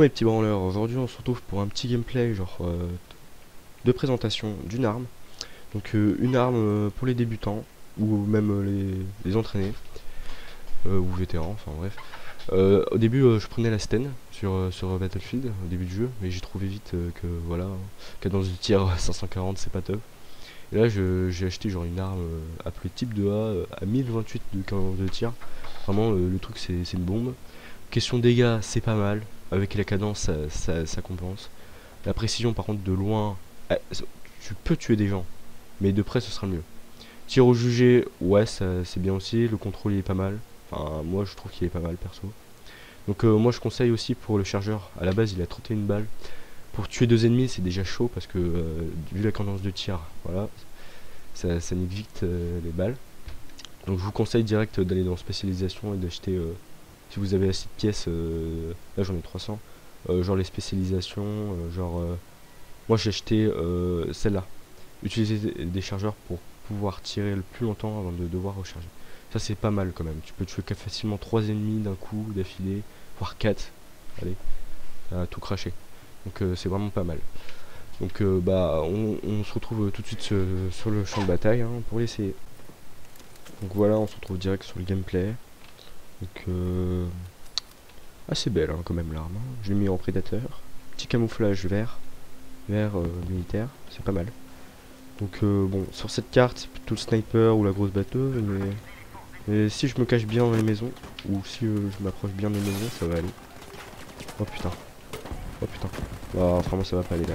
Mes petits branleurs, aujourd'hui on se retrouve pour un petit gameplay genre euh, de présentation d'une arme. Donc euh, une arme euh, pour les débutants ou même les, entraînés ou vétérans, enfin bref. Au début je prenais la Sten sur, sur Battlefield au début du jeu, mais j'ai trouvé vite que voilà, cadence de tir 540 c'est pas top. Et là j'ai acheté genre une arme appelée type 2A euh, à 1028 de cadence de tir. Vraiment le, truc c'est une bombe. Question dégâts c'est pas mal. Avec la cadence, ça, ça- ça compense. La précision, par contre, de loin, ça- tu peux tuer des gens, mais de près, ce sera mieux. Tir au jugé, ouais, c'est bien aussi. Le contrôle, il est pas mal. Enfin, moi, je trouve qu'il est pas mal, perso. Donc, euh, moi, je conseille aussi pour le chargeur. À la base, il a 31 balles. Pour tuer deux ennemis, c'est déjà chaud parce que, euh, vu la cadence de tir, voilà, ça, ça nique vite euh, les balles. Donc, je vous conseille direct d'aller dans spécialisation et d'acheter. Si vous avez assez de pièces, euh, là j'en ai 300, euh, genre les spécialisations, euh, genre moi j'ai acheté celle-là. Utiliser des- chargeurs pour pouvoir tirer le plus longtemps avant de devoir recharger. Ça c'est pas mal quand même. Tu peux tuer facilement 3 ennemis d'un coup d'affilée, voire 4. Allez, à tout cracher. Donc c'est vraiment pas mal. Donc bah on, se retrouve tout de suite sur le champ de bataille hein, pour l'essayer. Donc voilà, on se retrouve direct sur le gameplay. Donc euh, assez belle hein, quand même l'arme. hein. Je l'ai mis en prédateur. Petit camouflage vert, vert euh, militaire, c'est pas mal. Donc euh, bon, sur cette carte, c'est plutôt le sniper ou la grosse batteuse, mais, mais si je me cache bien dans les maisons, ou si euh, je m'approche bien des maisons, ça va aller. Oh putain. Oh putain. Ah, vraiment ça va pas aller là.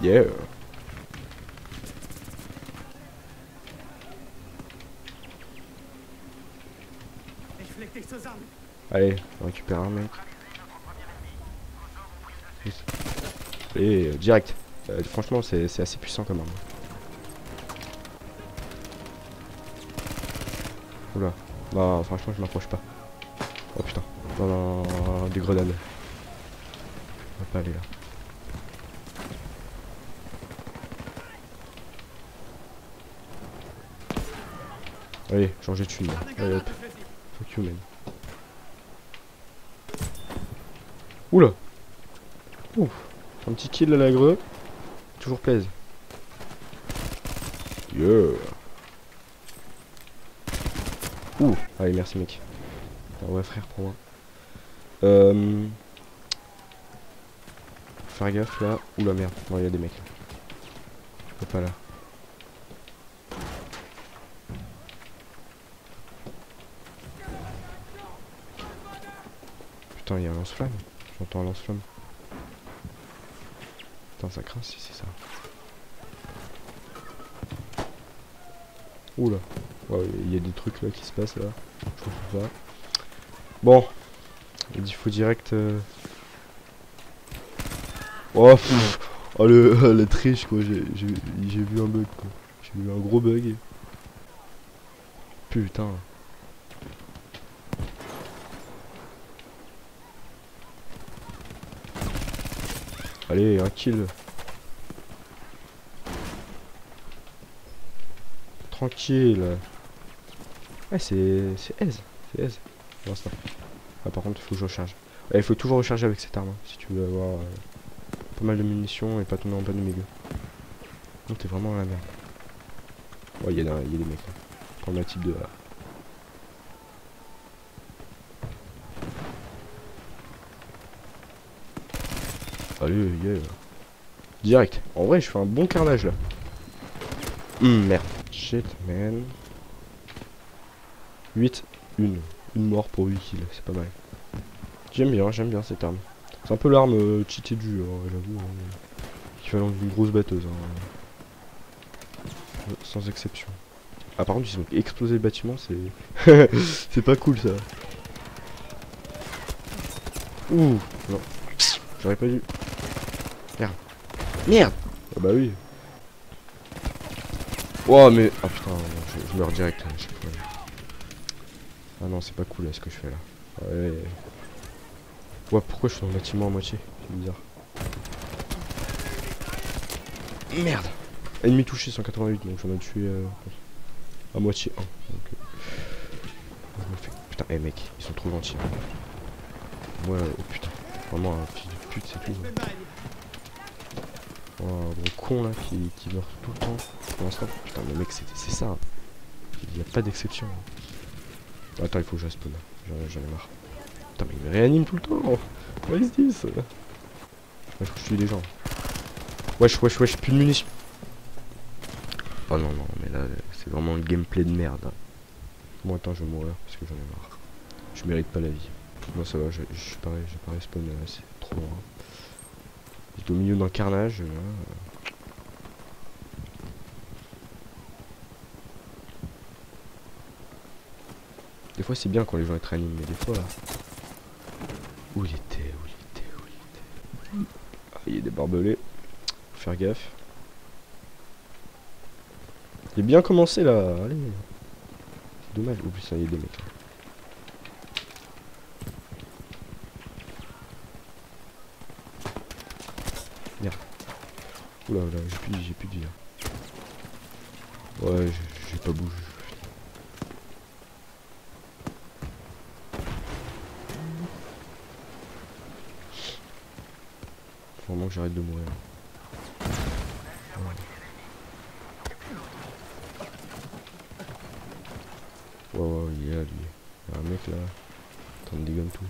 yeah. Allez, on récupère un mec. Et euh, direct. Euh, franchement, c'est assez puissant quand même. Oula. Non, franchement, je m'approche pas. Oh putain. Non, non, des grenades. On va pas aller là. Allez, j'en jette une. là. Eine Allez hop. Oula Ouf Un petit kill à la greu. Toujours plaise. Yeah Ouh Allez, merci mec. Un vrai frère pour moi. Euh... Faire gaffe là. Oula merde. Non, il y a des mecs. Je peux pas là. Putain, il y a un lance-flamme. J'entends un lance-flamme. Putain, ça craint si c'est ça. Oula. Ouais, il y a des trucs là qui se passent là. Bon. Il faut direct. euh, Oh, oh le, la triche quoi. J'ai vu un bug quoi. J'ai vu un gros bug. Putain. Allez, un kill. Tranquille. Ouais, c'est c'est aise. C'est aise. Pour l'instant. Ah, par contre, il faut que je recharge. Ouais, il faut toujours recharger avec cette arme. hein, si tu veux avoir euh, pas mal de munitions et pas tomber en panne au milieu. Non, t'es vraiment dans la merde. Ouais, il y, a des- mecs là. Prendre la type de Allez, yeah. Direct. En vrai, je fais un bon carnage là. Hum, merde. Shit, man. 8, 1. Une mort pour 8 kills, c'est pas mal. J'aime bien, j'aime bien cette arme. C'est un peu l'arme euh, cheatée du hein, j'avoue. hein. Équivalent d'une grosse batteuse. hein. Euh, Sans exception. Ah, par contre, ils ont explosé le bâtiment, c'est. c'est pas cool ça. Ouh, non. J'aurais pas dû. Merde. Ah bah oui. Oh mais... Ah putain, je, meurs direct à chaque fois. Ah non, c'est pas cool là ce que je fais là. Ouais. Ouais, pourquoi je suis dans le bâtiment à moitié? C'est bizarre. Merde Ennemi touché 188, donc j'en ai tué euh, à moitié 1. Donc, euh, putain, eh mec, ils sont trop gentils. Ouais, oh putain. Vraiment un fils de pute, c'est tout. Ich un gros con là qui, qui meurt tout le temps. Pour l'instant, putain, mais mec, c'est ça. Il n'y a pas d'exception. Attends, il faut que je respawn. J'en j'en ai marre. Putain, mais il me réanime tout le temps. What is this Ouais, faut que je tue les gens. Wesh, wesh, wesh, plus de munitions. Oh non, non, mais là, c'est vraiment le gameplay de merde. hein. Bon, attends, je vais mourir parce que j'en ai marre. Je mérite pas la vie. Moi, ça va, je je suis pareil, j'ai pas respawn, c'est trop loin. Au milieu d'un carnage. là. Des fois, c'est bien quand les gens être réaniment, mais des fois. Où il était Où il était Où il était Ah, il des barbelés. Faut faire gaffe. Il est bien commencé là. C'est dommage. Oh putain, il y a des mecs. Merde. Oula, oula, j'ai plus, j'ai plus de vie là. Ouais, j'ai- pas bougé. Faut vraiment que j'arrête de mourir. Ouais, ouais, il est là, lui. Il y a un mec là. En train de dégonner tout.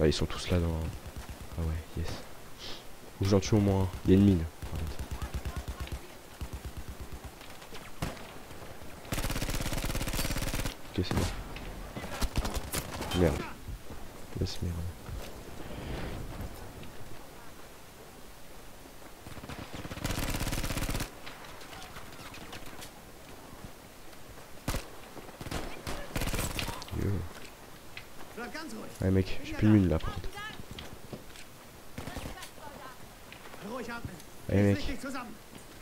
Là, ils sont tous là dans. Ah ouais, yes. Que j'en tue au moins. Il y a une mine. Ok, c'est bon. Merde. Merde. Ouais mec, j'ai plus de mine là par contre. Allez Ich mec,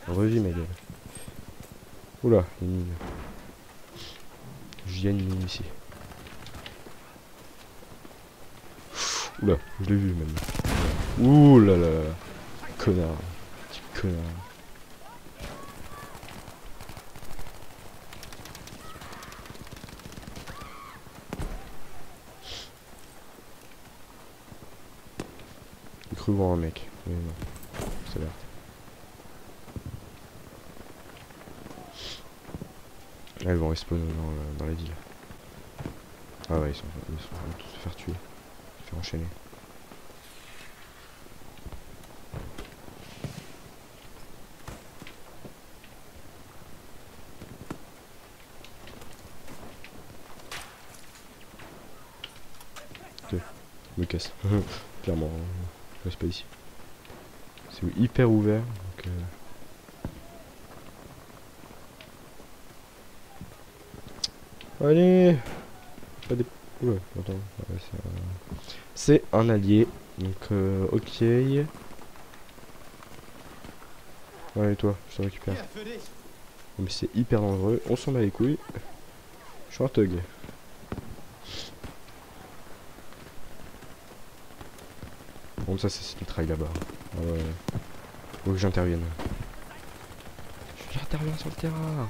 revis ma gueule. Oula, il y une mine. J'y ai une mine ici. Oula, je l'ai vu même. Ouh. Connard. Petit connard. Voir un mec. Mais non. C'est là. Ils vont respawn dans, dans la ville. Ah ouais, ils sont, ils sont en train de se faire tuer. Se faire enchaîner. Deux. Je me casse. Clairement, reste pas ici. C'est hyper ouvert, donc... euh, Allez Pas des... Ouais, c'est un- c'est un... allié. Donc, euh, ok. Ouais, et toi, je te récupère. Mais c'est hyper dangereux. On s'en bat les couilles. Je suis un thug. Bon, ça, c'est ce mitraille là-bas. Ah ouais. Faut que j'intervienne. J'interviens sur le terrain.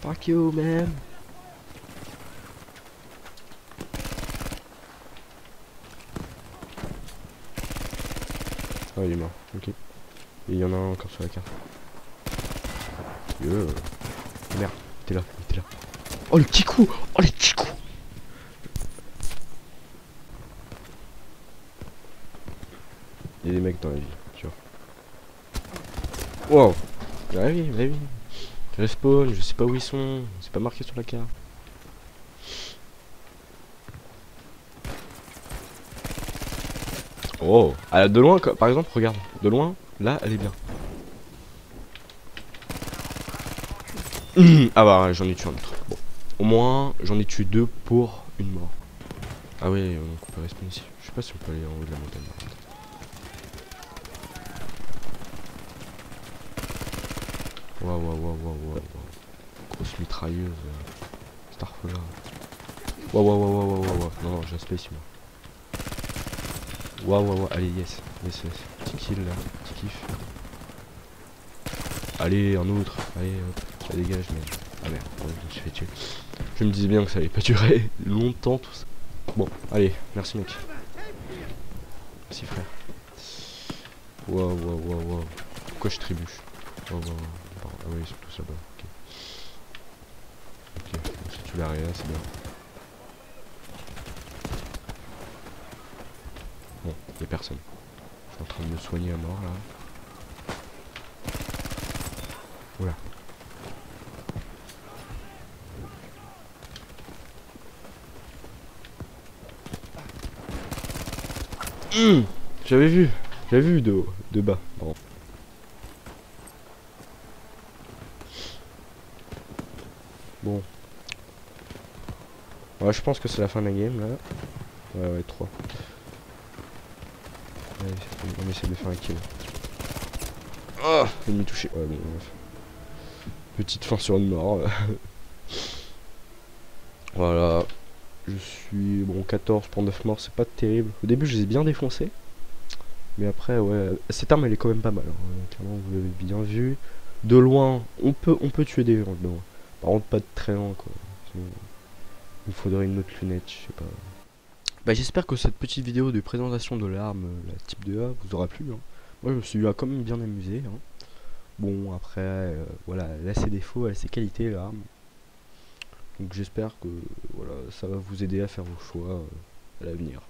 Fuck you, man. Ah, il est mort. Ok. Et il y en a un encore sur la carte. Yo. Merde, t'es là, t'es là. Oh le petit coup Oh les petits coups Il y a des mecs dans la ville, tu vois. Wow Bah oui, bah oui. Respawn, je sais pas où ils sont, c'est pas marqué sur la carte. Oh ah, De loin, par exemple, regarde, de loin, là, elle est bien. Ah bah j'en ai tué un autre. Bon. Au moins j'en ai tué deux pour une mort. Ah donc on peut respawn ici. Je sais pas si on peut aller en haut de la montagne. par contre. Waouh waouh waouh waouh waouh. Grosse mitrailleuse. euh, Starfall. Waouh waouh waouh waouh waouh waouh. Non non, j'ai un space moi. Waouh waouh waouh. Allez yes. Yes yes. Petit kill là. Petit kiff. Allez, un autre. Allez hop. Ça dégage, mais. Ah merde, je me suis fait tuer. Je me disais bien que ça allait pas durer longtemps tout ça. Bon, allez, merci mec. Merci frère. Waouh, waouh, waouh, waouh. Pourquoi je trébuche? Waouh, waouh, waouh. Ah oui, surtout ça bas. Ok. Ok, bon, si tu l'as c'est bien. Bon, y'a personne. Je suis en train de me soigner à mort là. Oula. Hum, J'avais vu, j'avais vu de, haut, de bas. Pardon. Bon. Ouais, je pense que c'est la fin de la game là. Ouais, ouais, 3. Allez, on essaie de faire un kill. Oh Ennemi touché. Ouais, bon, bref. Petite fin sur une mort. voilà. Je suis. Bon, 14 pour 9 morts, c'est pas terrible. Au début, je les ai bien défoncés. Mais après, ouais. Cette arme, elle est quand même pas mal. hein. Clairement, vous l'avez bien vu. De loin, on peut, on peut tuer des gens de loin. Par contre, pas de très loin, quoi. Il faudrait une autre lunette, je sais pas. Bah, j'espère que cette petite vidéo de présentation de l'arme, la type 2A, vous aura plu. hein. Moi, je me suis quand même bien amusé. hein. Bon, après, euh, voilà, elle a ses défauts, elle a ses qualités, l'arme. Donc, j'espère que voilà, ça va vous aider à faire vos choix euh, à l'avenir.